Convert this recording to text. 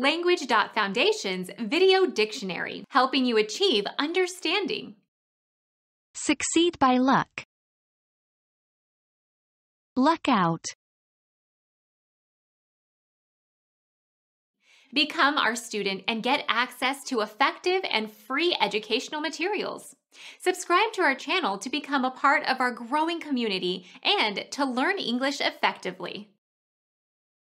Language.Foundation's Video Dictionary, helping you achieve understanding. Succeed by luck. Luck out. Become our student and get access to effective and free educational materials. Subscribe to our channel to become a part of our growing community and to learn English effectively.